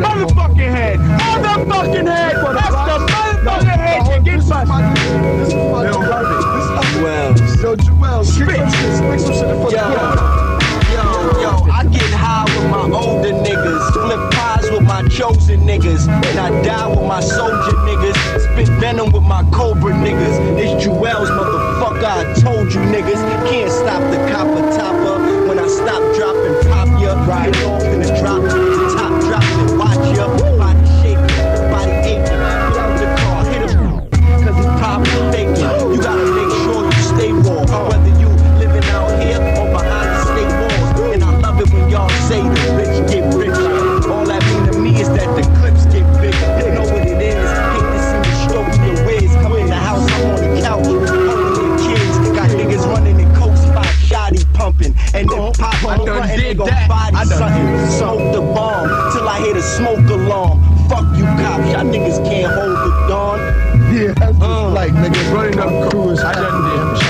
fucking head. Motherfucking head. That's the motherfucking head that gets busted. This is my They don't love it. This is my Wells. Yo, Joel, kick spit some shit for the Yo. Yo, yo, I get high with my older niggas, flip pies with my chosen niggas, and I die with my soldier niggas, spit venom with my cobra niggas. It's Jewels, motherfucker, I told you niggas, can't stop the copper topper on done front and they did gon' that. body I done something. Smoke the bomb till I hear the smoke alarm. Fuck you cops, y'all niggas can't hold the dawn. Yeah, that's just Uh. like, nigga. Running up Crew is I done did. trying to